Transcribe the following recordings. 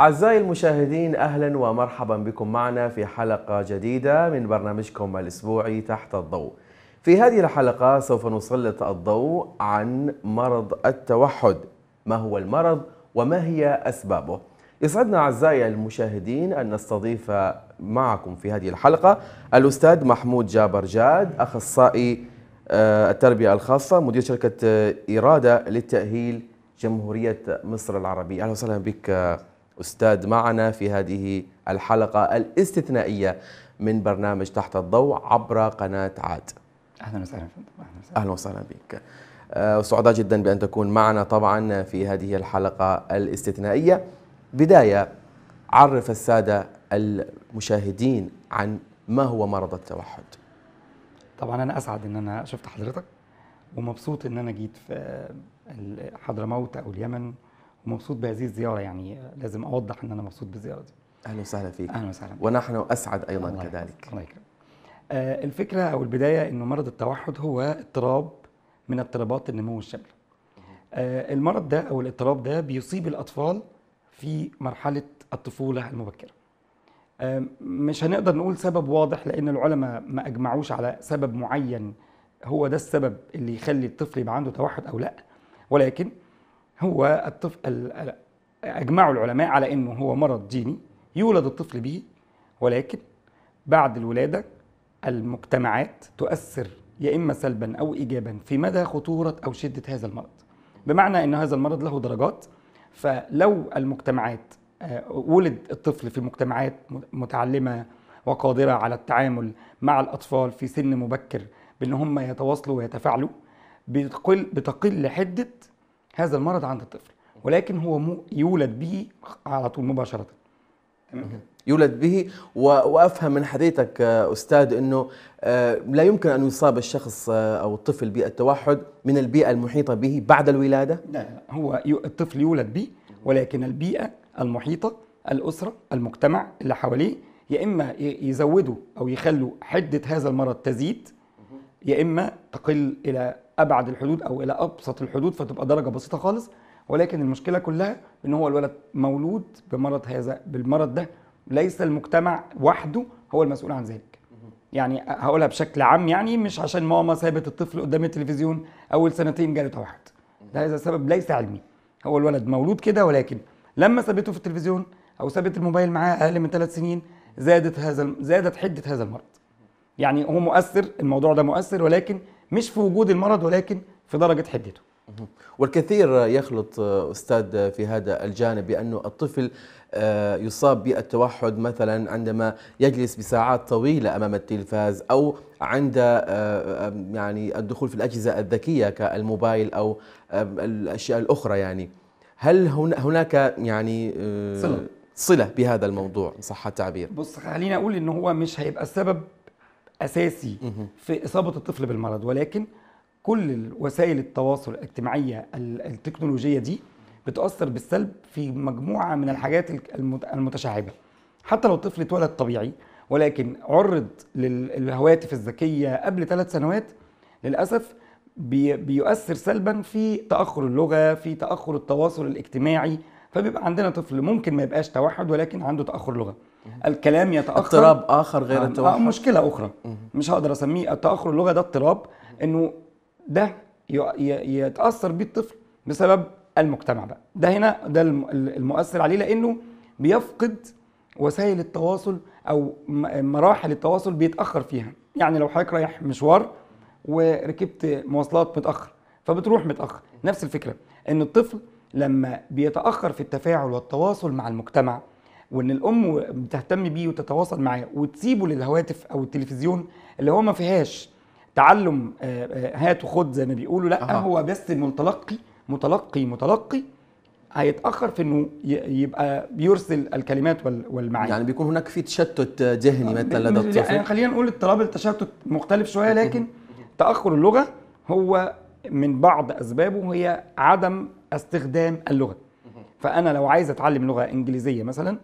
أعزائي المشاهدين أهلا ومرحبا بكم معنا في حلقة جديدة من برنامجكم الأسبوعي تحت الضوء. في هذه الحلقة سوف نسلط الضوء عن مرض التوحد. ما هو المرض وما هي أسبابه؟ يسعدنا أعزائي المشاهدين أن نستضيف معكم في هذه الحلقة الأستاذ محمود جابر جاد أخصائي آه، التربية الخاصة مدير شركة آه، إرادة للتأهيل جمهورية مصر العربية. أهلا وسهلا بك آه، أستاذ معنا في هذه الحلقة الاستثنائية من برنامج تحت الضوء عبر قناة عاد. أهلا وسهلا أهلا وسهلا. بك. آه، وسعداء جدا بأن تكون معنا طبعا في هذه الحلقة الاستثنائية. بداية عرف السادة المشاهدين عن ما هو مرض التوحد. طبعا أنا أسعد إن أنا شفت حضرتك ومبسوط إن أنا جيت في حضرموت أو اليمن. ومبسوط بهذه الزيارة يعني لازم أوضح إن أنا مبسوط بالزياره دي أهلا وسهلا فيك. أهلا وسهلا. ونحن أسعد أيضا الله كذلك. الله يكرمك. آه، الفكرة أو البداية إنه مرض التوحد هو اضطراب من اضطرابات النمو الشامل آه، المرض ده أو الاضطراب ده بيصيب الأطفال في مرحلة الطفولة المبكرة. آه، مش هنقدر نقول سبب واضح لأن العلماء ما أجمعوش على سبب معين هو ده السبب اللي يخلي الطفل يبقى عنده توحد أو لأ. ولكن هو الطفل ال- ال- أجمعوا العلماء على إنه هو مرض جيني يولد الطفل به ولكن بعد الولادة المجتمعات تؤثر يا إما سلبا أو ايجابا في مدى خطورة أو شدة هذا المرض. بمعنى إن هذا المرض له درجات فلو المجتمعات آه، ولد الطفل في مجتمعات متعلمة وقادرة على التعامل مع الأطفال في سن مبكر بأن هم يتواصلوا ويتفاعلوا بتقل بتقل حدة هذا المرض عند الطفل ولكن هو يولد به على طول مباشرة. يولد به وأفهم من حديثك آه، أستاذ إنه آه، لا يمكن أن يصاب الشخص آه، أو الطفل بالتوحد من البيئة المحيطة به بعد الولادة؟ لا هو الطفل يولد به ولكن البيئة المحيطة الأسرة المجتمع اللي حواليه يا إما ي- يزودوا أو يخلوا حدة هذا المرض تزيد يا إما تقل إلى أبعد الحدود أو إلى أبسط الحدود فتبقى درجة بسيطة خالص. ولكن المشكلة كلها إن هو الولد مولود بمرض هذا بالمرض ده ليس المجتمع وحده هو المسؤول عن ذلك. يعني هقولها بشكل عام يعني مش عشان ماما سابت الطفل قدام التلفزيون أول سنتين جاله توحد ده هذا سبب ليس علمي. هو الولد مولود كده ولكن لما سابته في التلفزيون أو سابت الموبايل معاه أقل من ثلاث سنين زادت هذا زادت حدة هذا المرض. يعني هو مؤثر الموضوع ده مؤثر ولكن مش في وجود المرض ولكن في درجة حدته. والكثير يخلط آه، أستاذ في هذا الجانب بأنه الطفل آه، يصاب بالتوحد مثلا عندما يجلس بساعات طويلة أمام التلفاز أو عند آه، آه، يعني الدخول في الأجهزة الذكية كالموبايل أو آه، الأشياء الأخرى يعني. هل هن- هناك يعني آه، صلة. صلة بهذا الموضوع صح التعبير؟ بص خليني أقول ان هو مش هيبقى السبب أساسي في إصابة الطفل بالمرض ولكن كل وسائل التواصل الاجتماعية ال- التكنولوجية دي بتأثر بالسلب في مجموعة من الحاجات المتشعبة. حتى لو الطفل اتولد طبيعي ولكن عرض لل- للهواتف الذكية قبل ثلاث سنوات للأسف بي بيؤثر سلبا في تأخر اللغة في تأخر التواصل الاجتماعي. فبيبقى عندنا طفل ممكن ما يبقاش توحد ولكن عنده تأخر لغة. الكلام يتأخر. اضطراب آخر غير آه، آه، التوحد مشكلة أخرى. مش هقدر أسميه. تاخر اللغة ده اضطراب إنه ده يتأثر بيه الطفل بسبب المجتمع بقى. ده هنا ده الم- المؤثر عليه لأنه بيفقد وسائل التواصل أو مراحل التواصل بيتأخر فيها. يعني لو حضرتك رايح مشوار وركبت مواصلات متأخر فبتروح متأخر. نفس الفكرة إن الطفل لما بيتأخر في التفاعل والتواصل مع المجتمع وإن الأم بتهتم بيه وتتواصل معاه وتسيبه للهواتف أو التلفزيون اللي هو ما فيهاش تعلم آه، آه، هات وخد زي ما بيقولوا لأ أها. هو بس متلقي متلقي متلقي هيتأخر في إنه يبقى بيرسل الكلمات وال- والمعاني. يعني بيكون هناك في تشتت ذهني مثلا لدى مش- يعني الطفل خلينا نقول اضطراب التشتت مختلف شوية لكن تأخر اللغة هو من بعض أسبابه هي عدم استخدام اللغة. فأنا لو عايز أتعلم لغة إنجليزية مثلا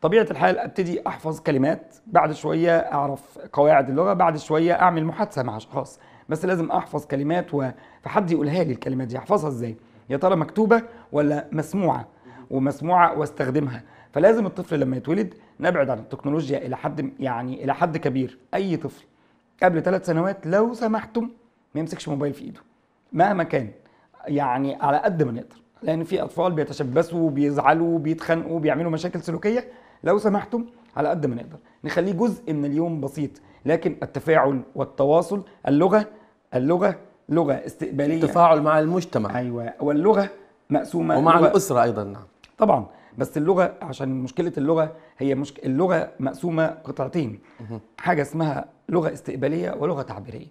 طبيعة الحال أبتدي أحفظ كلمات بعد شوية أعرف قواعد اللغة بعد شوية أعمل محادثة مع أشخاص. بس لازم أحفظ كلمات و... فحد يقولها لي الكلمات دي أحفظها إزاي؟ يا ترى مكتوبة ولا مسموعة؟ ومسموعة واستخدمها. فلازم الطفل لما يتولد نبعد عن التكنولوجيا إلى حد يعني إلى حد كبير. أي طفل قبل ثلاث سنوات لو سمحتم ما يمسكش موبايل في إيده. مهما كان يعني على قد ما نقدر. لأن في أطفال بيتشبثوا بيزعلوا بيتخانقوا بيعملوا مشاكل سلوكية لو سمحتم على قد ما نقدر نخليه جزء من اليوم بسيط لكن التفاعل والتواصل اللغة اللغة لغة استقبالية. التفاعل مع المجتمع. أيوه واللغة مقسومة ومع لغة. الأسرة أيضا نعم. طبعا بس اللغة عشان مشكلة اللغة هي مشك... اللغة مقسومة قطعتين. حاجة اسمها لغة استقبالية ولغة تعبيرية.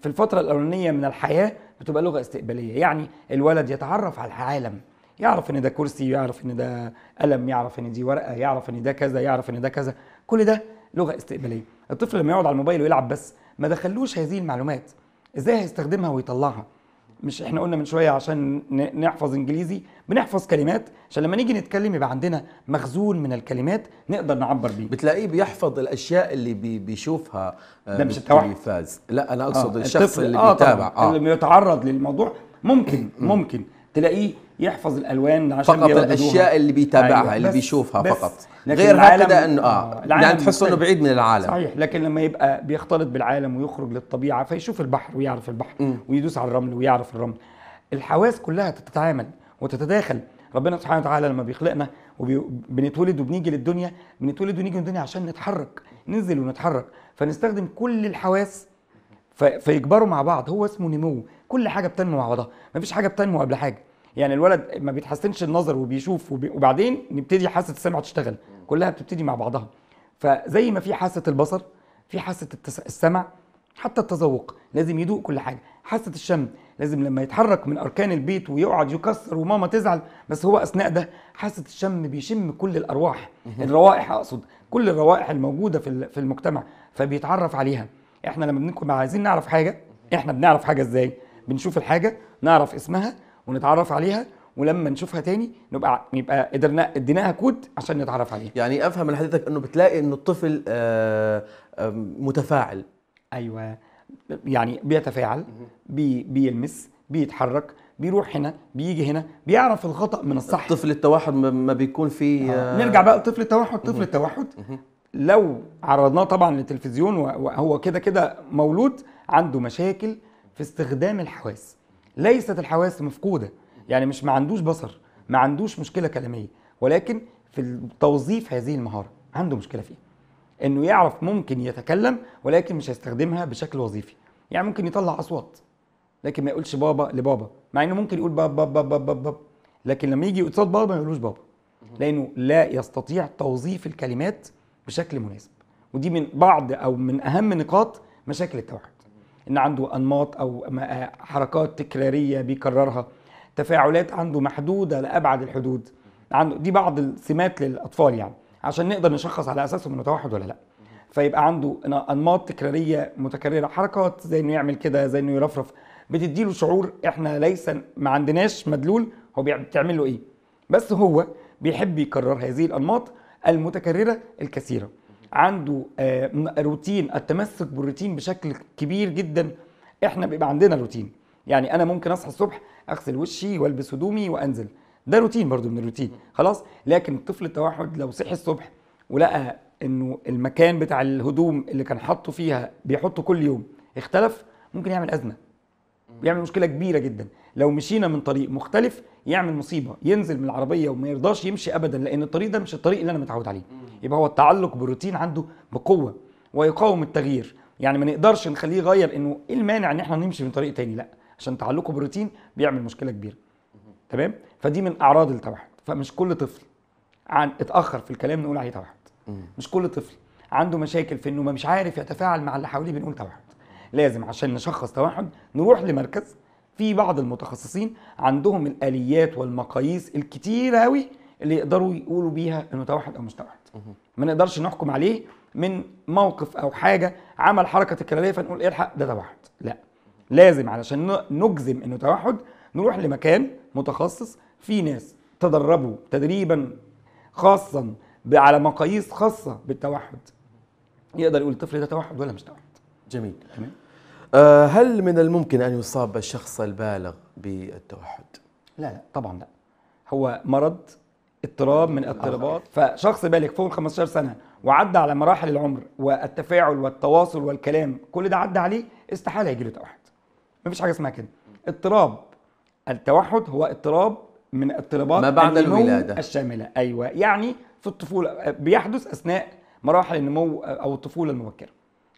في الفترة الأولانية من الحياة بتبقى لغة استقبالية يعني الولد يتعرف على العالم. يعرف إن ده كرسي يعرف إن ده قلم يعرف إن دي ورقة يعرف إن ده كذا يعرف إن ده كذا. كل ده لغة استقبالية. الطفل لما يقعد على الموبايل ويلعب بس ما دخلوش هذه المعلومات. إزاي هيستخدمها ويطلعها؟ مش إحنا قلنا من شوية عشان نحفظ إنجليزي بنحفظ كلمات عشان لما نيجي نتكلم يبقى عندنا مخزون من الكلمات نقدر نعبر بيه. بتلاقيه بيحفظ الأشياء اللي بي بيشوفها آه، ده مش التوحد. بالتلفاز لا أنا أقصد آه، الشخص الطفل- اللي آه بيتابع. آه. اللي بيتعرض للموضوع ممكن ممكن. تلاقيه يحفظ الألوان عشان فقط. الأشياء اللي بيتابعها أيوة، اللي بيشوفها بس. فقط. لكن غيرها العالم- كده انه آه يعني تحسه إنه. بعيد من العالم. صحيح لكن لما يبقى بيختلط بالعالم ويخرج للطبيعة فيشوف البحر ويعرف البحر ويدوس على الرمل ويعرف الرمل. الحواس كلها تتعامل وتتداخل. ربنا سبحانه وتعالى لما بيخلقنا وبنتولد وبنيجي للدنيا بنتولد ونيجي للدنيا عشان نتحرك ننزل ونتحرك. فنستخدم كل الحواس فيكبروا مع بعض. هو اسمه نمو كل حاجة بتنمو مع بعضها. مفيش حاجة بتنمو قبل حاجة. يعني الولد ما بيتحسنش النظر وبيشوف وبي... وبعدين نبتدي حاسة السمع تشتغل. كلها بتبتدي مع بعضها. فزي ما في حاسة البصر في حاسة التس... السمع حتى التذوق لازم يدوق كل حاجة. حاسة الشم لازم لما يتحرك من أركان البيت ويقعد يكسر وماما تزعل بس هو أثناء ده حاسة الشم بيشم كل الأرواح. الروائح أقصد. كل الروائح الموجودة في في المجتمع فبيتعرف عليها. إحنا لما بنكون عايزين نعرف حاجة إحنا بنعرف حاجة إزاي؟ بنشوف الحاجة نعرف اسمها ونتعرف عليها ولما نشوفها تاني نبقى يبقى قدرنا اديناها كود عشان نتعرف عليها. يعني أفهم من حديثك إنه بتلاقي إنه الطفل آه، آه، متفاعل. أيوه. يعني بيتفاعل بي بيلمس بيتحرك بيروح هنا بيجي هنا بيعرف الخطأ من الصح. طفل التوحد ما- بيكون في آه. نرجع بقى لطفل التوحد. طفل التوحد لو عرضناه طبعا للتلفزيون وهو كده كده مولود عنده مشاكل في استخدام الحواس. ليست الحواس مفقودة. يعني مش ما عندوش بصر ما عندوش مشكلة كلامية. ولكن في توظيف هذه المهارة عنده مشكلة فيها. إنه يعرف ممكن يتكلم ولكن مش هيستخدمها بشكل وظيفي. يعني ممكن يطلع أصوات لكن ما يقولش بابا لبابا. مع إنه ممكن يقول بابا بابا بابا بابا لكن لما يجي قصاد بابا ما يقولوش بابا. لأنه لا يستطيع توظيف الكلمات بشكل مناسب. ودي من بعض أو من أهم نقاط مشاكل التوحد. إن عنده أنماط أو م- حركات تكرارية بيكررها. تفاعلات عنده محدودة لأبعد الحدود. عنده دي بعض السمات للأطفال يعني عشان نقدر نشخص على أساسه إنه توحد ولا لأ. فيبقى عنده أنماط تكرارية متكررة حركات زي إنه يعمل كده زي إنه يرفرف. بتديله شعور إحنا ليس ما عندناش مدلول هو بتعمل له إيه؟ بس هو بيحب يكرر هذه الأنماط المتكررة الكثيرة. عنده آه، روتين التمسك بالروتين بشكل كبير جدا إحنا بيبقى عندنا روتين. يعني أنا ممكن أصحى الصبح أغسل وشي وألبس هدومي وأنزل. ده روتين برضو من الروتين. خلاص؟ لكن الطفل التوحد لو صحي الصبح ولقى إنه المكان بتاع الهدوم اللي كان حاطه فيها بيحطه كل يوم اختلف ممكن يعمل أزمة. بيعمل مشكلة كبيرة جدا. لو مشينا من طريق مختلف يعمل مصيبة. ينزل من العربية وما يرضاش يمشي ابدا لأن الطريق ده مش الطريق اللي أنا متعود عليه. يبقى هو التعلق بالروتين عنده بقوة ويقاوم التغيير. يعني ما نقدرش نخليه يغير إنه إيه المانع إن إحنا نمشي من طريق تاني؟ لا عشان تعلقه بالروتين بيعمل مشكلة كبيرة. تمام؟ فدي من أعراض التوحد. فمش كل طفل عن اتأخر في الكلام نقول عليه توحد. مش كل طفل عنده مشاكل في إنه ما مش عارف يتفاعل مع اللي حواليه بنقول توحد. لازم عشان نشخص توحد نروح لمركز في بعض المتخصصين عندهم الآليات والمقاييس الكتيرة قوي اللي يقدروا يقولوا بيها إنه توحد أو مش توحد. ما نقدرش نحكم عليه من موقف أو حاجة عمل حركة تكراريه فنقول الحق ده توحد. لا. لازم علشان نجزم إنه توحد نروح لمكان متخصص في ناس تدربوا تدريبا خاصا على مقاييس خاصة بالتوحد. يقدر يقول الطفل ده توحد ولا مش توحد. جميل. تمام؟ آه، هل من الممكن أن يصاب الشخص البالغ بالتوحد؟ لا لا طبعا لا. هو مرض اضطراب من اضطرابات. فشخص بالغ فوق ال 15 سنة وعدى على مراحل العمر والتفاعل والتواصل والكلام كل ده عدى عليه استحالة يجي له توحد. مفيش حاجة اسمها كده. اضطراب. التوحد هو اضطراب من اضطرابات ما بعد النمو الولادة. الشاملة. أيوه. يعني في الطفولة بيحدث أثناء مراحل النمو أو الطفولة المبكرة.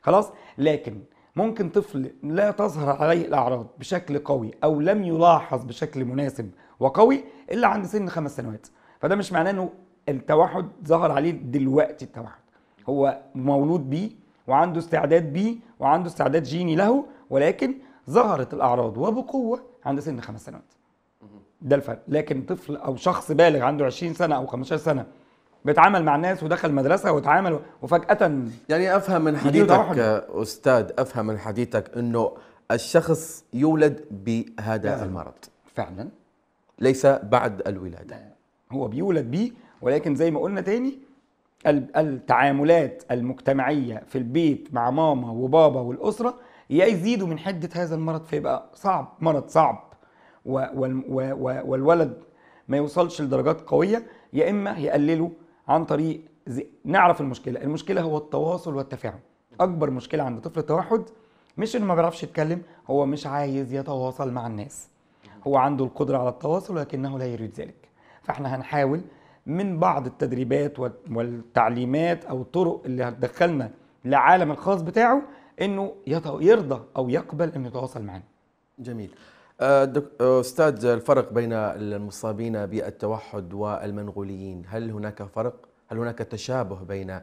خلاص؟ لكن ممكن طفل لا تظهر عليه الأعراض بشكل قوي أو لم يلاحظ بشكل مناسب وقوي إلا عند سن خمس سنوات. فده مش معناه إنه التوحد ظهر عليه دلوقتي التوحد. هو مولود بيه وعنده استعداد بيه وعنده استعداد جيني له ولكن ظهرت الأعراض وبقوة عند سن خمس سنوات. ده الفرق. لكن طفل أو شخص بالغ عنده 20 سنة أو 15 سنة بيتعامل مع الناس ودخل مدرسة واتعامل وفجأة يعني أفهم من. حديثك أستاذ أفهم من حديثك إنه الشخص يولد بهذا. المرض. فعلا. ليس بعد الولادة. هو بيولد بيه ولكن زي ما قلنا تاني ال- التعاملات المجتمعية في البيت مع ماما وبابا والأسرة يزيدوا من حدة هذا المرض فيبقى صعب مرض صعب. والولد ما يوصلش لدرجات قوية يا إما يقللوا عن طريق زي نعرف المشكلة. المشكلة هو التواصل والتفاعل. أكبر مشكلة عند طفل التوحد مش إنه ما بيعرفش يتكلم هو مش عايز يتواصل مع الناس. هو عنده القدرة على التواصل ولكنه لا يريد ذلك. فاحنا هنحاول من بعض التدريبات وال- والتعليمات أو الطرق اللي هتدخلنا لعالم الخاص بتاعه انه يرضى أو يقبل انه يتواصل معانا. جميل. آه، آه، أستاذ الفرق بين المصابين بالتوحد والمنغوليين هل هناك فرق؟ هل هناك تشابه بين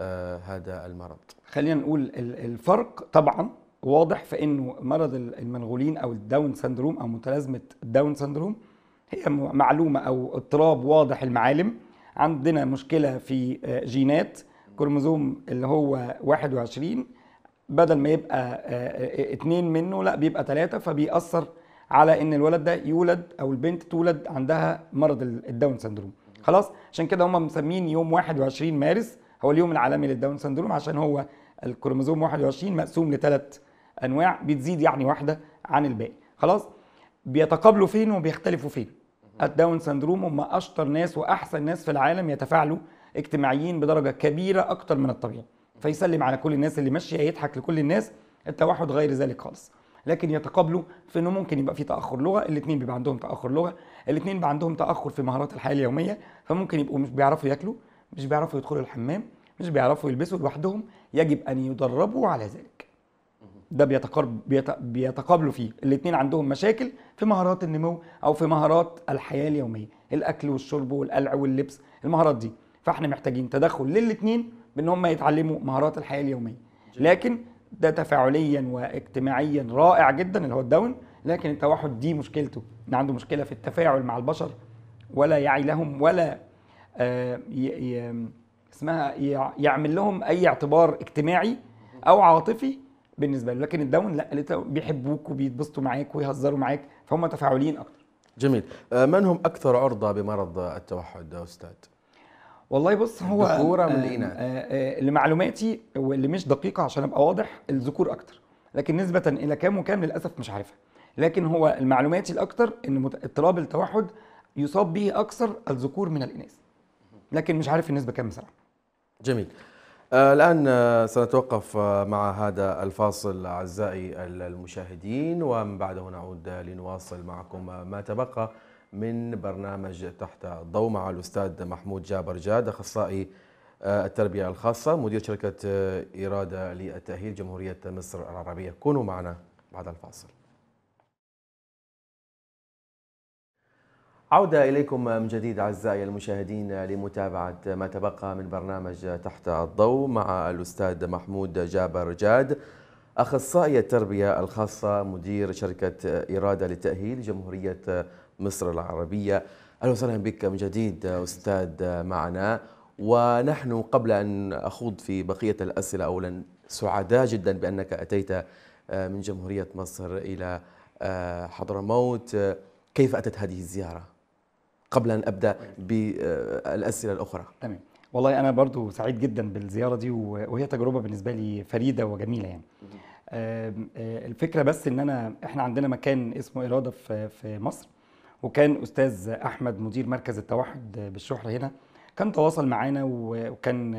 آه، هذا المرض؟ خلينا نقول ال- الفرق طبعا واضح في إنه مرض ال- المنغولين أو ال Down syndrome أو متلازمة ال Down syndrome هي معلومة أو اضطراب واضح المعالم. عندنا مشكلة في آه، جينات كروموزوم اللي هو 21 بدل ما يبقى آه، آه، اتنين منه لا بيبقى ثلاثة فبيأثر على إن الولد ده يولد أو البنت تولد عندها مرض ال- ال Down syndrome. خلاص؟ عشان كده هم مسمين يوم 21 مارس. هو اليوم العالمي لل Down syndrome عشان هو الكروموزوم 21 مقسوم لثلاث أنواع بتزيد يعني واحدة عن الباقي. خلاص؟ بيتقابلوا فين وبيختلفوا فين. ال Down syndrome هم أشطر ناس وأحسن ناس في العالم يتفاعلوا اجتماعيين بدرجة كبيرة أكتر من الطبيعي. فيسلم على كل الناس اللي ماشية يضحك لكل الناس. التوحد غير ذلك خالص. لكن يتقابلوا في إنه ممكن يبقى في تأخر لغة الاثنين بيبقى عندهم تأخر لغة. الاثنين بيبقى عندهم تأخر في مهارات الحياة اليومية. فممكن يبقوا مش بيعرفوا ياكلوا مش بيعرفوا يدخلوا الحمام مش بيعرفوا يلبسوا لوحدهم. يجب أن يدربوا على ذلك. ده بيتقارب بيت- بيتقابلوا فيه. الاثنين عندهم مشاكل في مهارات النمو أو في مهارات الحياة اليومية. الأكل والشرب والقلع واللبس المهارات دي. فإحنا محتاجين تدخل للاثنين بإن هم يتعلموا مهارات الحياة اليومية. لكن ده تفاعليا واجتماعيا رائع جدا اللي هو الداون. لكن التوحد دي مشكلته. إن عنده مشكلة في التفاعل مع البشر. ولا يعي لهم ولا آه، ي- ي- اسمها يع- يعمل لهم أي اعتبار اجتماعي أو عاطفي بالنسبة له لكن الداون لا اللي بيحبوك وبيتبسطوا معاك ويهزروا معاك فهم تفاعليين أكتر. جميل. آه، من هم أكثر عرضة بمرض التوحد يا أستاذ؟ والله بص هو الذكورة من آه، الإناث. آه، لمعلوماتي واللي مش دقيقة عشان أبقى واضح الذكور أكتر. لكن نسبة إلى كام وكام للأسف مش عارفها. لكن هو المعلوماتي الأكتر إن اضطراب التوحد يصاب به أكثر الذكور من الإناث. لكن مش عارف النسبة كام بصراحة. جميل. الآن آه، سنتوقف آه، مع هذا الفاصل أعزائي المشاهدين ومن بعده نعود لنواصل معكم ما تبقى من برنامج تحت الضوء مع الأستاذ محمود جابر جاد أخصائي آه، التربية الخاصة مدير شركة آه، إرادة للتأهيل جمهورية مصر العربية. كونوا معنا بعد الفاصل. عودة إليكم من جديد أعزائي المشاهدين لمتابعة ما تبقى من برنامج تحت الضوء مع الأستاذ محمود جابر جاد أخصائي التربية الخاصة مدير شركة إرادة للتأهيل جمهورية مصر العربية. أهلا وسهلا بك من جديد أستاذ معنا. ونحن قبل أن أخوض في بقية الأسئلة أولا سعداء جدا بأنك أتيت من جمهورية مصر إلى حضرموت. كيف أتت هذه الزيارة؟ قبل أن أبدأ بالأسئلة الأخرى. تمام. والله أنا برضو سعيد جدا بالزيارة دي وهي تجربة بالنسبة لي فريدة وجميلة يعني. آه، الفكرة بس إن أنا إحنا عندنا مكان اسمه إرادة في في مصر وكان أستاذ أحمد مدير مركز التوحد بالشحر هنا. كان تواصل معانا وكان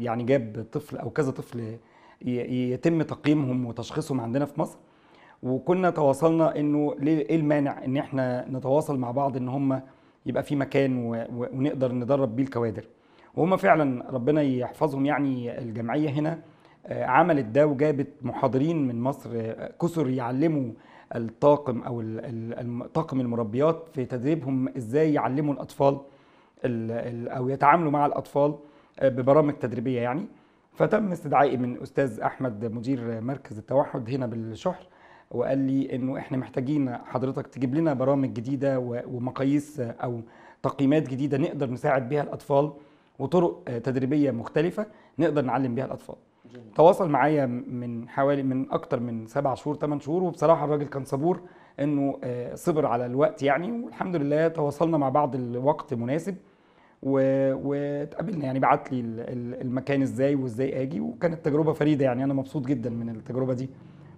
يعني جاب طفل أو كذا طفل يتم تقييمهم وتشخيصهم عندنا في مصر. وكنا تواصلنا إنه إيه المانع إن إحنا نتواصل مع بعض إن هم يبقى في مكان ونقدر ندرب بيه الكوادر. وهم فعلا ربنا يحفظهم. يعني الجمعية هنا آه، عملت ده وجابت محاضرين من مصر آه، كثر يعلموا الطاقم أو طاقم المربيات في تدريبهم إزاي يعلموا الأطفال ال- ال- أو يتعاملوا مع الأطفال آه، ببرامج تدريبية يعني. فتم استدعائي من أستاذ أحمد مدير مركز التوحد هنا بالشحر وقال لي إنه إحنا محتاجين حضرتك تجيب لنا برامج جديدة ومقاييس أو تقييمات جديدة نقدر نساعد بيها الأطفال وطرق تدريبية مختلفة نقدر نعلم بيها الأطفال. تواصل معايا من حوالي من أكتر من سبع شهور ثمان شهور وبصراحة الراجل كان صبور إنه آه، صبر على الوقت يعني والحمد لله تواصلنا مع بعض الوقت مناسب و- واتقابلنا يعني بعت لي ال- ال- المكان إزاي وإزاي آجي وكانت تجربة فريدة يعني أنا مبسوط جدا من التجربة دي.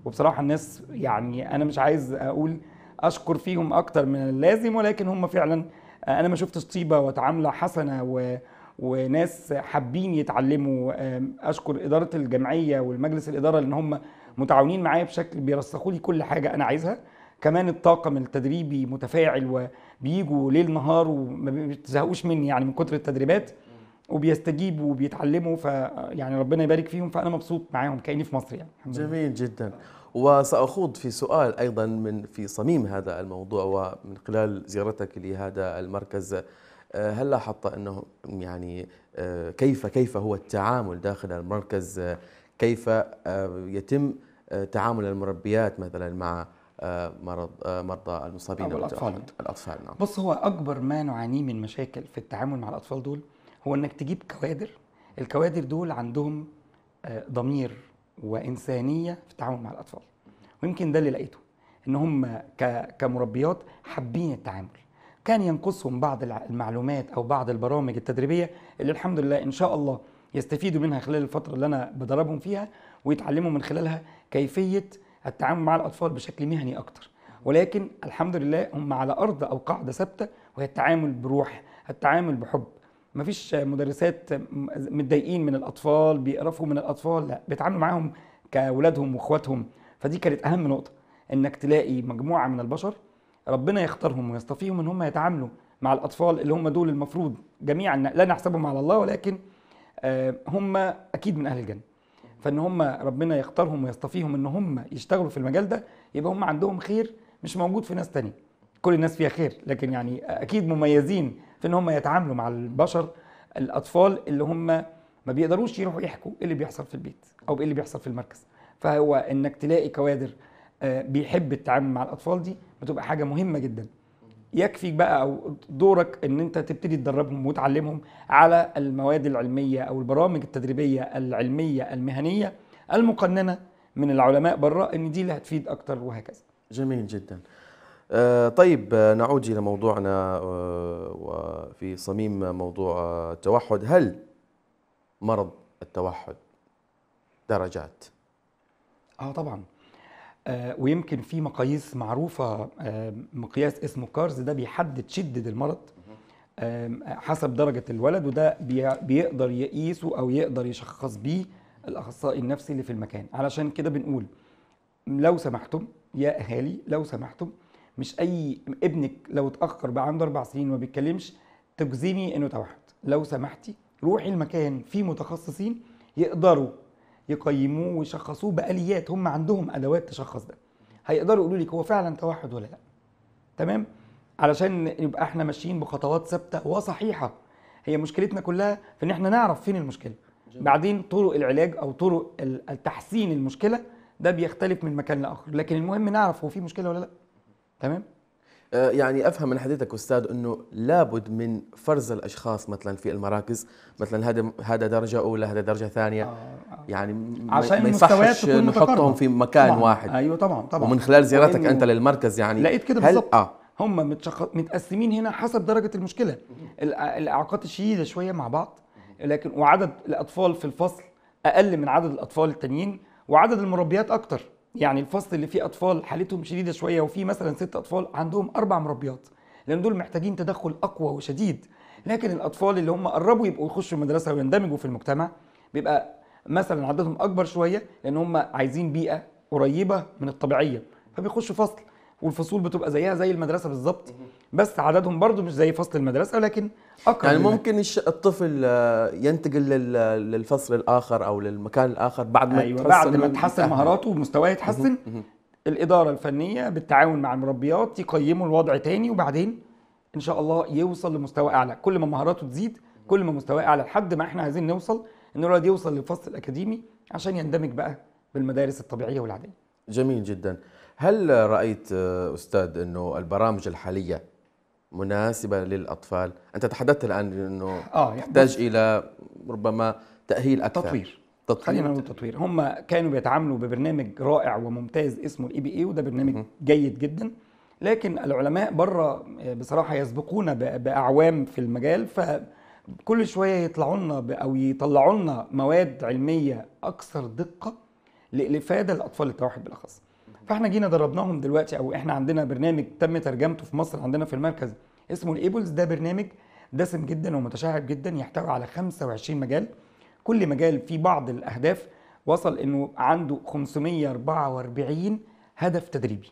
وبصراحة الناس يعني أنا مش عايز أقول أشكر فيهم أكتر من اللازم ولكن هم فعلا أنا ما شفتش طيبة وتعاملة حسنة و وناس حابين يتعلموا. أشكر إدارة الجمعية والمجلس الإدارة لأن هم متعاونين معايا بشكل بيرسخوا لي كل حاجة أنا عايزها. كمان الطاقم التدريبي متفاعل وبيجوا ليل نهار وما بيتزهقوش مني يعني من كتر التدريبات. وبيستجيبوا وبيتعلموا ف يعني ربنا يبارك فيهم فأنا مبسوط معاهم كأني في مصر يعني الحمد لله. جميل جدا وسأخوض في سؤال أيضا من في صميم هذا الموضوع ومن خلال زيارتك لهذا المركز آه، هل لاحظت أنه يعني آه، كيف كيف هو التعامل داخل المركز آه، كيف يتم تعامل المربيات مثلا مع مرض مرضى المصابين أو الأطفال. بالتوحد؟ الأطفال نعم بص هو أكبر ما نعانيه من مشاكل في التعامل مع الأطفال دول هو إنك تجيب كوادر. الكوادر دول عندهم آه، ضمير وإنسانية في التعامل مع الأطفال. ويمكن ده اللي لقيته إن هم كمربيات حابين التعامل. كان ينقصهم بعض المعلومات أو بعض البرامج التدريبية اللي الحمد لله إن شاء الله يستفيدوا منها خلال الفترة اللي أنا بدربهم فيها ويتعلموا من خلالها كيفية التعامل مع الأطفال بشكل مهني أكتر. ولكن الحمد لله هم على أرض أو قاعدة ثابتة وهي التعامل بروح التعامل بحب. مفيش مدرسات متضايقين من الأطفال بيقرفوا من الأطفال لا بيتعاملوا معاهم كأولادهم وإخواتهم. فدي كانت أهم نقطة إنك تلاقي مجموعة من البشر ربنا يختارهم ويصطفيهم إن هم يتعاملوا مع الأطفال اللي هم دول المفروض جميعا لا نحسبهم على الله ولكن آه، هم أكيد من أهل الجنة. فإن هم ربنا يختارهم ويصطفيهم إن هم يشتغلوا في المجال ده يبقى هم عندهم خير مش موجود في ناس تانية. كل الناس فيها خير لكن يعني أكيد مميزين في إن هم يتعاملوا مع البشر الأطفال اللي هم ما بيقدروش يروحوا يحكوا إيه اللي بيحصل في البيت أو إيه اللي بيحصل في المركز. فهو إنك تلاقي كوادر آه، بيحب التعامل مع الأطفال دي بتبقى حاجة مهمة جدا. يكفيك بقى أو دورك إن أنت تبتدي تدربهم وتعلمهم على المواد العلمية أو البرامج التدريبية العلمية المهنية المقننة من العلماء بره إن دي اللي هتفيد أكتر وهكذا. جميل جدا. طيب آه، نعود إلى موضوعنا آه، وفي صميم موضوع آه، التوحد. هل مرض التوحد درجات؟ آه طبعا. آه ويمكن في مقاييس معروفة آه مقياس اسمه CARS ده بيحدد شدة المرض آه حسب درجة الولد وده بي- بيقدر يقيسه أو يقدر يشخص بيه الأخصائي النفسي اللي في المكان. علشان كده بنقول لو سمحتم يا أهالي لو سمحتم مش أي ابنك لو اتأخر بقى عنده أربع سنين وما بيتكلمش تجزمي إنه توحد. لو سمحتي روحي المكان فيه متخصصين يقدروا يقيموه ويشخصوه بآليات هم عندهم أدوات تشخص ده. هيقدروا يقولوا لك هو فعلا توحد ولا لأ. تمام؟ علشان يبقى إحنا ماشيين بخطوات ثابتة وصحيحة. هي مشكلتنا كلها في إن إحنا نعرف فين المشكلة. بعدين طرق العلاج أو طرق ال- التحسين المشكلة ده بيختلف من مكان لآخر. لكن المهم نعرف هو في مشكلة ولا لأ. تمام؟ آه، يعني أفهم من حديثك أستاذ إنه لابد من فرز الأشخاص مثلا في المراكز مثلا هذا هذا درجة أولى هذا درجة ثانية. آه، يعني ما- عشان ما المستويات يصحش نحطهم. في مكان طبعاً. واحد. أيوه طبعا طبعا. ومن خلال زيارتك أنت للمركز يعني لقيت كده هل بالظبط. آه. هم متشخ... متقسمين هنا حسب درجة المشكلة. الأعاقات الشديدة شوية مع بعض لكن وعدد الأطفال في الفصل أقل من عدد الأطفال التانيين وعدد المربيات أكتر. يعني الفصل اللي فيه أطفال حالتهم شديدة شوية وفيه مثلا ست أطفال عندهم أربع مربيات. لأن دول محتاجين تدخل أقوى وشديد. لكن الأطفال اللي هم قربوا يبقوا يخشوا المدرسة ويندمجوا في المجتمع بيبقى مثلا عددهم أكبر شوية لأن هم عايزين بيئة قريبة من الطبيعية. فبيخشوا فصل. والفصول بتبقى زيها زي المدرسة بالظبط بس عددهم برضو مش زي فصل المدرسة ولكن اقرب يعني ممكن الش- الطفل آه، ينتقل لل- للفصل الآخر أو للمكان الآخر بعد ما أيوه بعد ما تحسن. مهاراته ومستواه يتحسن الإدارة الفنية بالتعاون مع المربيات يقيموا الوضع تاني وبعدين إن شاء الله يوصل لمستوى أعلى. كل ما مهاراته تزيد كل ما مستواه أعلى لحد ما إحنا عايزين نوصل إن الولد يوصل للفصل الأكاديمي عشان يندمج بقى بالمدارس الطبيعية والعادية. جميل جدا. هل رأيت آه، أستاذ إنه البرامج الحالية مناسبة للأطفال؟ أنت تحدثت الآن إنه آه يعني تحتاج إلى ربما تأهيل أكثر. تطوير. تطوير. خلينا نقول تطوير. هم كانوا بيتعاملوا ببرنامج رائع وممتاز اسمه ال ABA وده برنامج جيد جدا. لكن العلماء بره بصراحة يسبقونا بأعوام في المجال. فكل شوية يطلعوا لنا أو يطلعوا لنا مواد علمية أكثر دقة لافاده الأطفال التوحد بالأخص. فاحنا جينا دربناهم دلوقتي أو إحنا عندنا برنامج تم ترجمته في مصر عندنا في المركز اسمه الإيبلز. ده برنامج دسم جدا ومتشعب جدا يحتوي على 25 مجال. كل مجال فيه بعض الأهداف. وصل إنه عنده 544 هدف تدريبي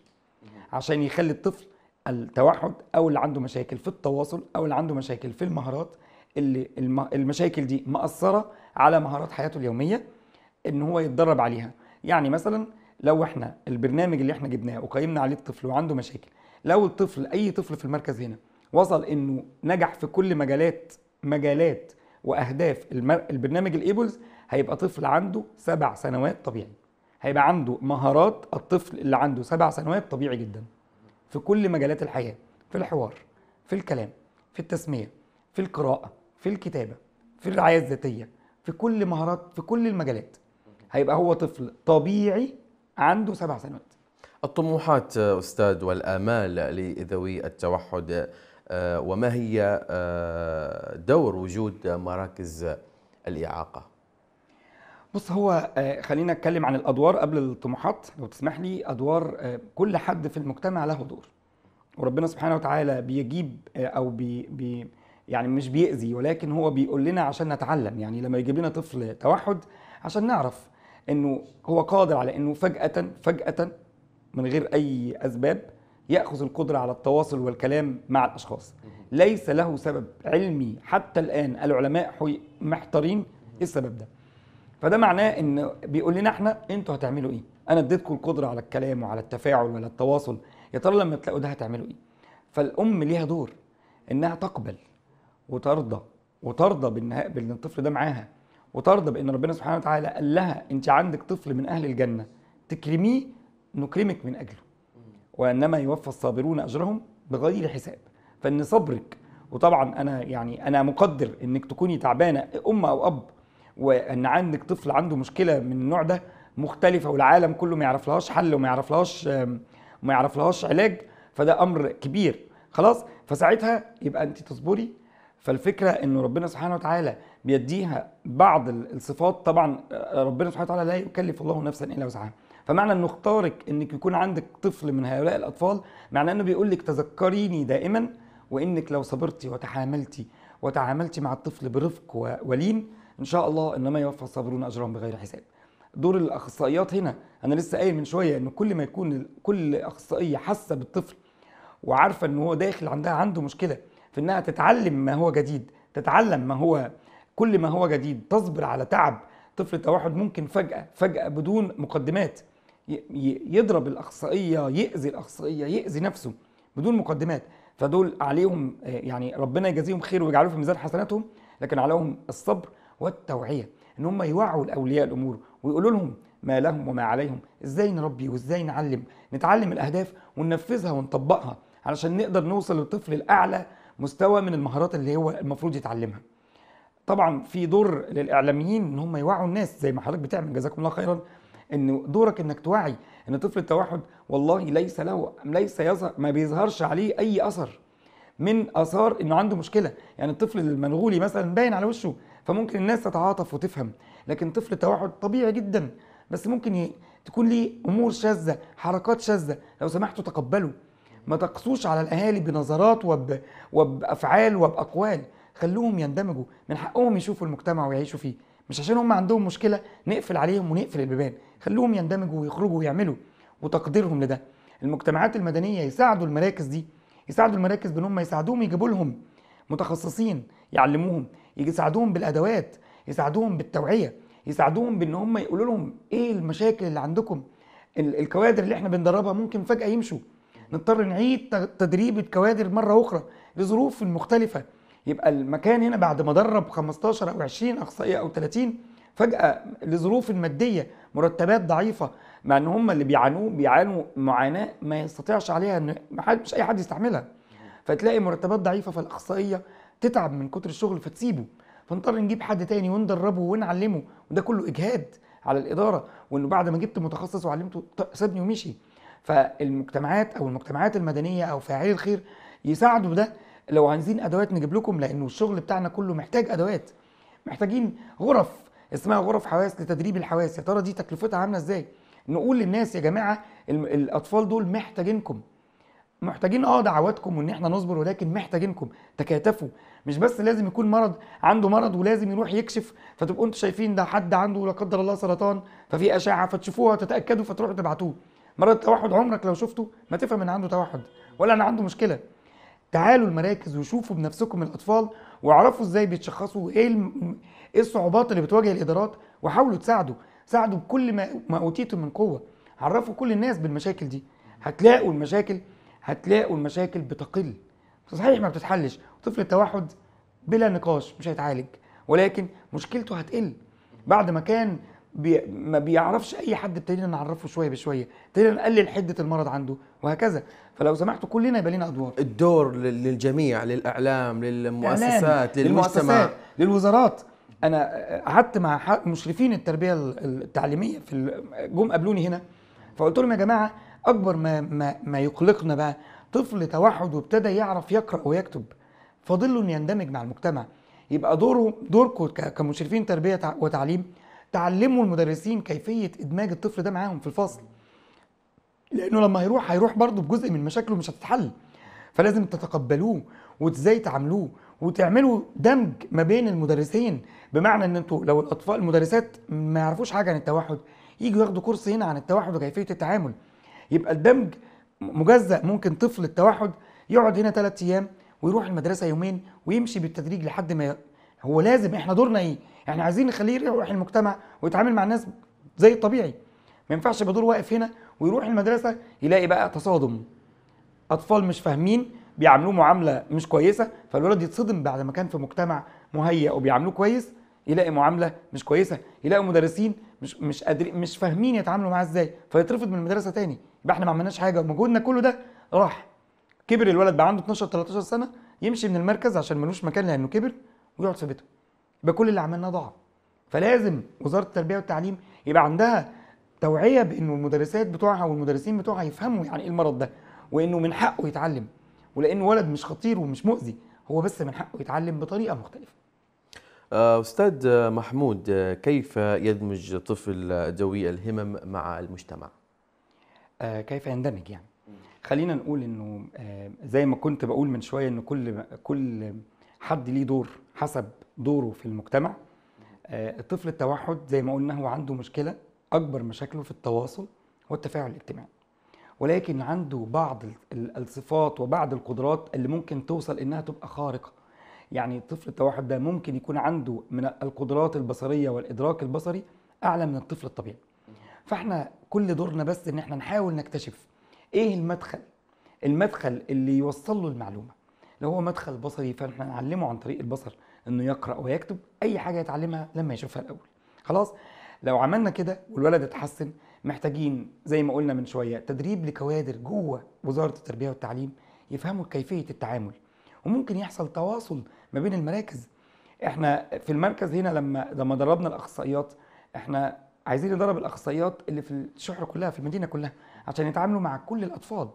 عشان يخلي الطفل التوحد أو اللي عنده مشاكل في التواصل أو اللي عنده مشاكل في المهارات اللي الم- المشاكل دي مأثرة على مهارات حياته اليومية إن هو يتدرب عليها. يعني مثلا لو إحنا البرنامج اللي إحنا جبناه وقيمنا عليه الطفل وعنده مشاكل لو الطفل أي طفل في المركز هنا وصل إنه نجح في كل مجالات مجالات وأهداف المر... البرنامج الإيبلز هيبقى طفل عنده سبع سنوات طبيعي. هيبقى عنده مهارات الطفل اللي عنده سبع سنوات طبيعي جدا. في كل مجالات الحياة في الحوار في الكلام في التسمية في القراءة في الكتابة في الرعاية الذاتية في كل مهارات في كل المجالات. هيبقى هو طفل طبيعي عنده سبع سنوات. الطموحات أستاذ والآمال لذوي التوحد آه، وما هي آه، دور وجود مراكز الإعاقة؟ بص هو آه، خلينا اتكلم عن الأدوار قبل الطموحات. لو تسمح لي أدوار كل حد في المجتمع له دور. وربنا سبحانه وتعالى بيجيب أو بي بي يعني مش بيأذي ولكن هو بيقول لنا عشان نتعلم. يعني لما يجيب لنا طفل توحد عشان نعرف إنه هو قادر على إنه فجأة فجأة من غير أي أسباب يأخذ القدرة على التواصل والكلام مع الأشخاص. ليس له سبب علمي حتى الآن العلماء محتارين إيه السبب ده. فده معناه إن بيقول لنا إحنا أنتوا هتعملوا إيه؟ أنا اديتكم القدرة على الكلام وعلى التفاعل وعلى التواصل يا ترى لما تلاقوا ده هتعملوا إيه؟ فالأم ليها دور إنها تقبل وترضى وترضى بان الطفل ده معاها. وترضى بأن ربنا سبحانه وتعالى قال لها أنت عندك طفل من أهل الجنة تكرميه نكرمك من أجله. وإنما يوفى الصابرون أجرهم بغير حساب. فإن صبرك وطبعا أنا يعني أنا مقدر إنك تكوني تعبانة أم أو أب وإن عندك طفل عنده مشكلة من النوع ده مختلفة والعالم كله ما يعرفلهاش حل وما يعرفلهاش وما يعرفلهاش علاج فده أمر كبير. خلاص؟ فساعتها يبقى أنت تصبري فالفكرة إنه ربنا سبحانه وتعالى بيديها بعض ال- الصفات طبعا آه، ربنا سبحانه وتعالى لا يكلف الله نفسا إلا وسعها. فمعنى إنه اختارك إنك يكون عندك طفل من هؤلاء الأطفال معناه إنه بيقول لك تذكريني دائما وإنك لو صبرتي وتحاملتي وتعاملتي مع الطفل برفق ولين إن شاء الله إنما يوفى الصابرون أجرهم بغير حساب. دور الأخصائيات هنا أنا لسه قايل من شوية إنه كل ما يكون كل أخصائية حاسة بالطفل وعارفة ان هو داخل عندها عنده مشكلة في إنها تتعلم ما هو جديد تتعلم ما هو كل ما هو جديد تصبر على تعب. طفل التوحد ممكن فجأة فجأة بدون مقدمات يضرب الأخصائية يأذي الأخصائية يأذي نفسه بدون مقدمات. فدول عليهم يعني ربنا يجازيهم خير ويجعله في ميزان حسناتهم لكن عليهم الصبر والتوعية إن هم يوعوا الأولياء الأمور ويقولوا لهم ما لهم وما عليهم. إزاي نربي وإزاي نعلم؟ نتعلم الأهداف وننفذها ونطبقها علشان نقدر نوصل للطفل الأعلى مستوى من المهارات اللي هو المفروض يتعلمها. طبعا في دور للإعلاميين إن هم يوعوا الناس زي ما حضرتك بتعمل. جزاكم الله خيرا. إن دورك إنك توعي إن طفل التوحد والله ليس له ليس يظهر ما بيظهرش عليه أي أثر من آثار إنه عنده مشكلة. يعني الطفل المنغولي مثلا باين على وشه فممكن الناس تتعاطف وتفهم. لكن طفل التوحد طبيعي جدا. بس ممكن. تكون ليه أمور شاذة حركات شاذة. لو سمحتوا تقبلوا. ما تقسوش على الأهالي بنظرات وب... وبأفعال وبأقوال. خلوهم يندمجوا من حقهم يشوفوا المجتمع ويعيشوا فيه. مش عشان هم عندهم مشكلة نقفل عليهم ونقفل البيبان. خلوهم يندمجوا ويخرجوا ويعملوا وتقديرهم لده. المجتمعات المدنية يساعدوا المراكز دي يساعدوا المراكز بإن هم يساعدوهم يجيبوا لهم متخصصين يعلموهم يساعدوهم بالأدوات يساعدوهم بالتوعية يساعدوهم بإن هم يقولوا لهم إيه المشاكل اللي عندكم ال- الكوادر اللي إحنا بندربها ممكن فجأة يمشوا. نضطر نعيد تدريب الكوادر مرة أخرى لظروف مختلفة. يبقى المكان هنا بعد ما درب 15 أو 20 أخصائية أو 30 فجأة لظروف ماديه مرتبات ضعيفة مع إن هم اللي بيعانوا بيعانوا معاناة ما يستطيعش عليها إن مش أي حد يستحملها فتلاقي مرتبات ضعيفة فالأخصائية تتعب من كتر الشغل فتسيبه. فنضطر نجيب حد تاني وندربه ونعلمه وده كله إجهاد على الإدارة. وإنه بعد ما جبت متخصص وعلمته سابني ومشي. فالمجتمعات أو المجتمعات المدنية أو فاعلي الخير يساعدوا ده. لو عايزين أدوات نجيب لكم لأنه الشغل بتاعنا كله محتاج أدوات. محتاجين غرف اسمها غرف حواس لتدريب الحواس. يا ترى دي تكلفتها عاملة إزاي؟ نقول للناس يا جماعة الأطفال دول محتاجينكم. محتاجين آه دعواتكم وإن إحنا نصبر ولكن محتاجينكم. تكاتفوا. مش بس لازم يكون مرض عنده مرض ولازم يروح يكشف فتبقوا أنتوا شايفين ده حد عنده لا قدر الله سرطان ففي أشعة فتشوفوها تتاكدوا فتروحوا تبعتوه. مرض التوحد عمرك لو شفته ما تفهم إن عنده توحد ولا إن عنده مشكلة. تعالوا المراكز وشوفوا بنفسكم الأطفال واعرفوا إزاي بيتشخصوا وايه الم... إيه الصعوبات اللي بتواجه الإدارات وحاولوا تساعدوا ساعدوا بكل ما ما أوتيتم من قوة. عرفوا كل الناس بالمشاكل دي. هتلاقوا المشاكل هتلاقوا المشاكل بتقل. صحيح ما بتتحلش. طفل التوحد بلا نقاش مش هيتعالج ولكن مشكلته هتقل. بعد ما كان بي ما بيعرفش أي حد ابتدينا نعرفه شوية بشوية ابتدينا نقلل حدة المرض عنده وهكذا. فلو سمحتوا كلنا يبقى لنا أدوار. الدور لل- للجميع للإعلام للمؤسسات للمجتمع. للمؤسسات، للوزارات. أنا قعدت مع مشرفين التربية ال- التعليمية في جم قابلوني هنا فقلت لهم يا جماعة أكبر ما ما, ما يقلقنا بقى طفل توحد وابتدى يعرف يقرأ ويكتب فاضل له يندمج مع المجتمع. يبقى دوره دوركم كمشرفين تربية تع- وتعليم تعلموا المدرسين كيفية إدماج الطفل ده معاهم في الفصل. لأنه لما هيروح هيروح برضه بجزء من مشاكله مش هتتحل. فلازم تتقبلوه وإزاي تعاملوه وتعملوا دمج ما بين المدرسين. بمعنى إن أنتوا لو الأطفال المدرسات ما يعرفوش حاجة عن التوحد يجوا ياخدوا كورس هنا عن التوحد وكيفية التعامل. يبقى الدمج مجزأ ممكن طفل التوحد يقعد هنا ثلاث أيام ويروح المدرسة يومين ويمشي بالتدريج لحد ما هو لازم إحنا دورنا إيه؟ إحنا عايزين نخليه يروح المجتمع ويتعامل مع الناس زي الطبيعي. ما ينفعش يبقى دور واقف هنا ويروح المدرسة يلاقي بقى تصادم. أطفال مش فاهمين بيعاملوه معاملة مش كويسة فالولد يتصدم بعد ما كان في مجتمع مهيأ وبيعاملوه كويس يلاقي معاملة مش كويسة يلاقي مدرسين مش مش قادرين مش فاهمين يتعاملوا معاه إزاي فيترفض من المدرسة تاني. يبقى إحنا ما عملناش حاجة ومجهودنا كله ده راح. كبر الولد بقى عنده 12 13 سنة يمشي من المركز عشان ملوش مكان لأنه كبر. ويقعد في بيته. يبقى كل اللي عملناه ضاع. فلازم وزارة التربية والتعليم يبقى عندها توعية بإنه المدرسات بتوعها والمدرسين بتوعها يفهموا يعني إيه المرض ده وإنه من حقه يتعلم. ولأنه ولد مش خطير ومش مؤذي هو بس من حقه يتعلم بطريقة مختلفة. آه، أستاذ آه، محمود آه، كيف يدمج طفل ذوي الهمم مع المجتمع؟ آه كيف يندمج يعني؟ خلينا نقول إنه زي ما كنت بقول من شوية ان كل كل حد ليه دور. حسب دوره في المجتمع. آه الطفل التوحد زي ما قلنا هو عنده مشكلة أكبر مشاكله في التواصل والتفاعل الاجتماعي. ولكن عنده بعض ال- ال- الصفات وبعض القدرات اللي ممكن توصل إنها تبقى خارقة. يعني طفل التوحد ده ممكن يكون عنده من القدرات البصرية والإدراك البصري أعلى من الطفل الطبيعي. فإحنا كل دورنا بس إن إحنا نحاول نكتشف إيه المدخل المدخل اللي يوصل له المعلومة. لو هو مدخل بصري فاحنا نعلمه عن طريق البصر إنه يقرأ ويكتب أي حاجة يتعلمها لما يشوفها الأول. خلاص؟ لو عملنا كده والولد اتحسن محتاجين زي ما قلنا من شوية تدريب لكوادر جوه وزارة التربية والتعليم يفهموا كيفية التعامل. وممكن يحصل تواصل ما بين المراكز. إحنا في المركز هنا لما لما دربنا الأخصائيات إحنا عايزين ندرب الأخصائيات اللي في الشحره كلها في المدينة كلها عشان يتعاملوا مع كل الأطفال.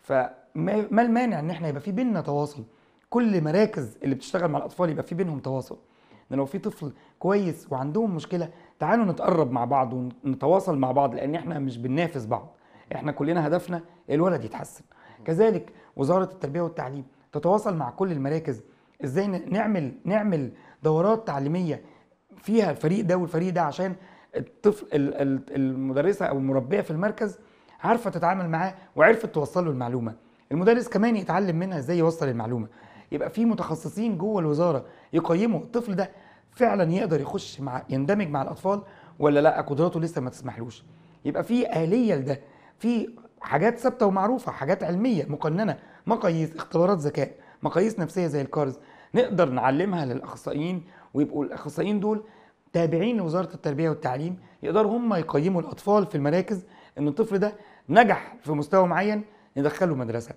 فما ما المانع إن إحنا يبقى في بيننا تواصل. كل مراكز اللي بتشتغل مع الأطفال يبقى في بينهم تواصل. إن لو في طفل كويس وعندهم مشكلة تعالوا نتقرب مع بعض ونتواصل مع بعض لأن إحنا مش بننافس بعض. إحنا كلنا هدفنا الولد يتحسن. كذلك وزارة التربية والتعليم تتواصل مع كل المراكز. إزاي نعمل نعمل دورات تعليمية فيها الفريق ده والفريق ده عشان الطفل ال- ال- المدرسة أو المربية في المركز عارفة تتعامل معاه وعرفت توصل له المعلومة. المدرس كمان يتعلم منها إزاي يوصل المعلومة. يبقى في متخصصين جوه الوزارة يقيموا الطفل ده فعلا يقدر يخش مع يندمج مع الأطفال ولا لأ؟ قدراته لسه ما تسمحلوش. يبقى في آلية لده. في حاجات ثابتة ومعروفة حاجات علمية مقننة مقاييس اختبارات ذكاء مقاييس نفسية زي الكارز. نقدر نعلمها للأخصائيين ويبقوا الأخصائيين دول تابعين لوزارة التربية والتعليم. يقدروا هم يقيموا الأطفال في المراكز إن الطفل ده نجح في مستوى معين ندخله مدرسة.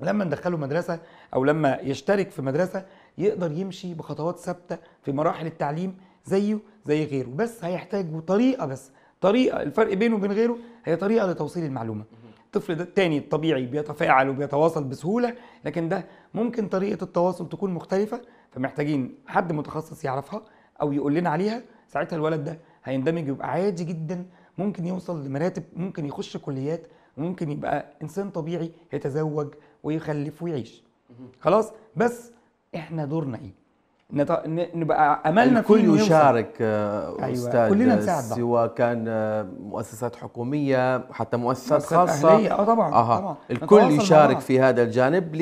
لما ندخله مدرسة أو لما يشترك في مدرسة يقدر يمشي بخطوات ثابتة في مراحل التعليم زيه زي غيره. بس هيحتاج طريقة بس. طريقة الفرق بينه وبين غيره هي طريقة لتوصيل المعلومة. الطفل ده التاني الطبيعي بيتفاعل وبيتواصل بسهولة لكن ده ممكن طريقة التواصل تكون مختلفة فمحتاجين حد متخصص يعرفها أو يقول لنا عليها. ساعتها الولد ده هيندمج يبقى عادي جدا. ممكن يوصل لمراتب ممكن يخش كليات. وممكن يبقى إنسان طبيعي يتزوج ويخلف ويعيش. خلاص؟ بس إحنا دورنا إيه؟ نبقى أملنا الكل. يشارك آه، أيوة، أستاذ كلنا نساعد بعض. سواء كان آه، مؤسسات حكومية حتى مؤسسات مؤسسات خاصة. أهلية، آه طبعا أها. طبعا. الكل يشارك. في هذا الجانب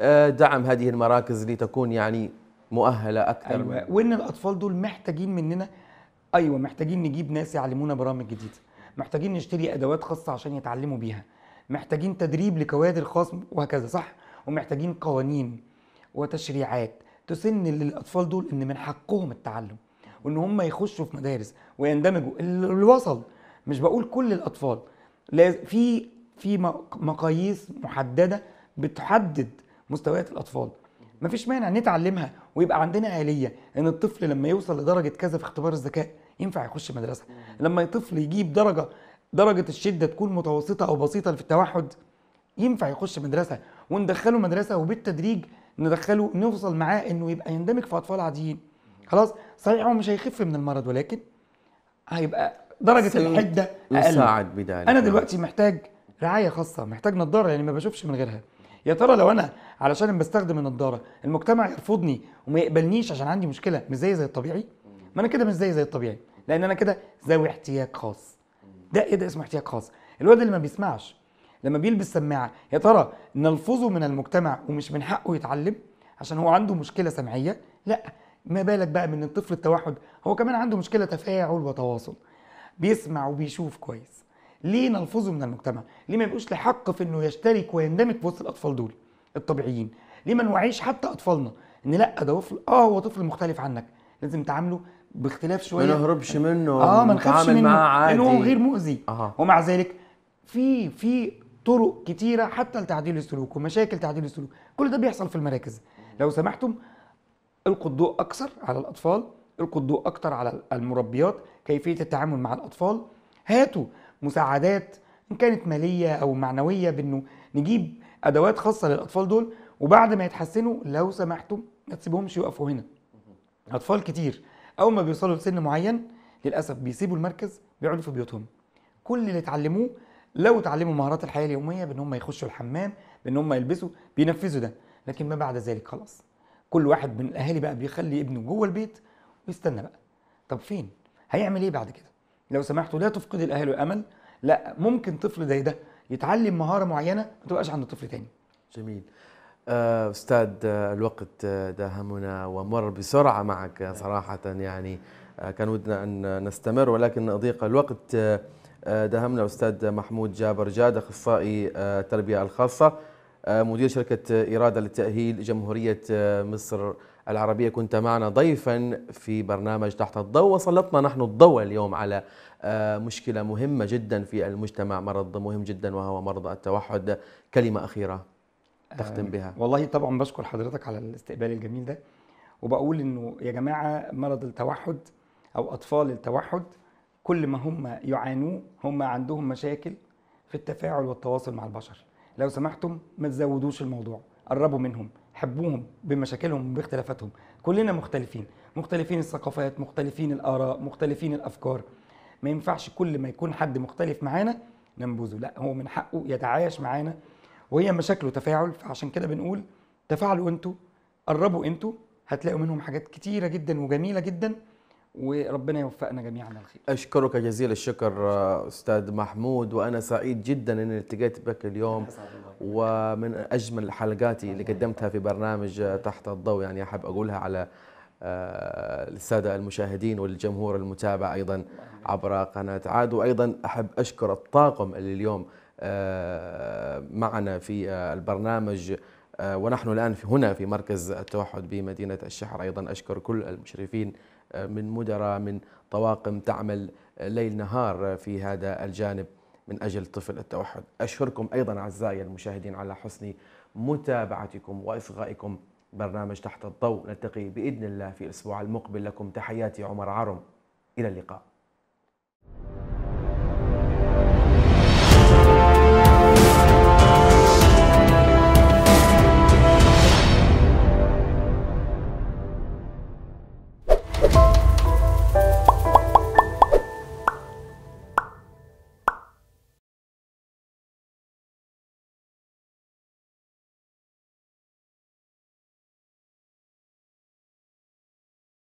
لدعم هذه المراكز لتكون يعني مؤهلة أكثر أيوه. وإن الأطفال دول محتاجين مننا أيوه محتاجين نجيب ناس يعلمونا برامج جديدة. محتاجين نشتري أدوات خاصة عشان يتعلموا بيها. محتاجين تدريب لكوادر خاص وهكذا صح؟ ومحتاجين قوانين وتشريعات تسن للأطفال دول إن من حقهم التعلم وإن هم يخشوا في مدارس ويندمجوا. اللي وصل مش بقول كل الأطفال في في مق- مقاييس محددة بتحدد مستويات الأطفال. مفيش مانع نتعلمها ويبقى عندنا آلية إن الطفل لما يوصل لدرجة كذا في اختبار الذكاء ينفع يخش مدرسة لما الطفل يجيب درجة درجة الشدة تكون متوسطة أو بسيطة في التوحد ينفع يخش مدرسة. وندخله مدرسة وبالتدريج ندخله نوصل معاه إنه يبقى يندمج في أطفال عاديين. خلاص صحيح هو مش هيخف من المرض ولكن هيبقى درجة سي- الحدة أقل. يساعد بذلك. أنا دلوقتي محتاج رعاية خاصة محتاج نظارة يعني ما بشوفش من غيرها. يا ترى لو أنا علشان بستخدم النظارة المجتمع يرفضني وما يقبلنيش عشان عندي مشكلة مش زي زي الطبيعي؟ ما أنا كده مش زي زي الطبيعي. لأن أنا كده ذوي احتياج خاص. ده إيه ده اسمه احتياج خاص؟ الواد اللي ما بيسمعش لما بيلبس سماعة يا ترى نلفظه من المجتمع ومش من حقه يتعلم عشان هو عنده مشكلة سمعية؟ لا. ما بالك بقى من الطفل التوحد؟ هو كمان عنده مشكلة تفاعل وتواصل. بيسمع وبيشوف كويس. ليه نلفظه من المجتمع؟ ليه ما يبقوش له في إنه يشترك ويندمج في وسط الأطفال دول الطبيعيين؟ ليه ما نوعيش حتى أطفالنا؟ إن لا ده طفل آه هو طفل مختلف عنك. لازم تعامله باختلاف ما شوية نهربش منه. آه ما نخافش منه. معاه عادي. لأنه غير مؤذي. أها. ومع ذلك في في طرق كتيرة حتى لتعديل السلوك ومشاكل تعديل السلوك. كل ده بيحصل في المراكز. لو سمحتم القوا الضوء أكثر على الأطفال القوا الضوء أكثر على المربيات كيفية التعامل مع الأطفال. هاتوا مساعدات إن كانت مالية أو معنوية بأنه نجيب أدوات خاصة للأطفال دول وبعد ما يتحسنوا لو سمحتم ما تسيبهمش يقفوا هنا. أطفال كتير. اول ما بيوصلوا لسن معين للأسف بيسيبوا المركز بيقعدوا في بيوتهم. كل اللي اتعلموه لو اتعلموا مهارات الحياة اليومية بإن هم يخشوا الحمام بإن هم يلبسوا بينفذوا ده. لكن ما بعد ذلك خلاص. كل واحد من الأهالي بقى بيخلي ابنه جوه البيت ويستنى بقى. طب فين؟ هيعمل إيه بعد كده؟ لو سمحتوا لا تفقد الاهالي الامل لا ممكن طفل زي ده يتعلم مهارة معينة ما تبقاش عند طفل تاني. جميل. أستاذ آه، الوقت آه، داهمنا ومر بسرعة معك صراحة يعني آه، كان ودنا أن نستمر ولكن ضيق الوقت. آه، آه، داهمنا الاستاذ محمود جابر جاد أخصائي آه، التربية الخاصة آه، مدير شركة إرادة للتأهيل جمهورية آه، مصر العربية. كنت معنا ضيفا في برنامج تحت الضوء وسلطنا نحن الضوء اليوم على آه، مشكلة مهمة جدا في المجتمع مرض مهم جدا وهو مرض التوحد. كلمة أخيرة. تختم بها والله طبعا بشكر حضرتك على الاستقبال الجميل ده. وبقول إنه يا جماعة مرض التوحد أو أطفال التوحد كل ما هم يعانوه هم عندهم مشاكل في التفاعل والتواصل مع البشر. لو سمحتم ما تزودوش الموضوع قربوا منهم حبوهم بمشاكلهم وباختلافاتهم. كلنا مختلفين مختلفين الثقافات مختلفين الآراء مختلفين الأفكار. ما ينفعش كل ما يكون حد مختلف معانا ننبذه لا هو من حقه يتعايش معانا وهي مشاكله تفاعل فعشان كده بنقول تفاعلوا أنتوا قربوا أنتوا هتلاقوا منهم حاجات كتيرة جدا وجميلة جدا وربنا يوفقنا جميعا على الخير. أشكرك جزيل الشكر أستاذ محمود وأنا سعيد جدا أني التقيت بك اليوم ومن أجمل الحلقات اللي قدمتها في برنامج تحت الضوء يعني أحب أقولها على آه، السادة المشاهدين والجمهور المتابع أيضا عبر قناة عاد وأيضا أحب أشكر الطاقم اللي اليوم معنا في آه، البرنامج. آه، ونحن الآن هنا في مركز التوحد بمدينة الشحر. أيضا أشكر كل المشرفين آه، من مدراء من طواقم تعمل ليل نهار في هذا الجانب من أجل طفل التوحد. أشكركم أيضا أعزائي المشاهدين على حسن متابعتكم وإصغائكم برنامج تحت الضوء. نلتقي بإذن الله في الأسبوع المقبل. لكم تحياتي عمر عرم. إلى اللقاء.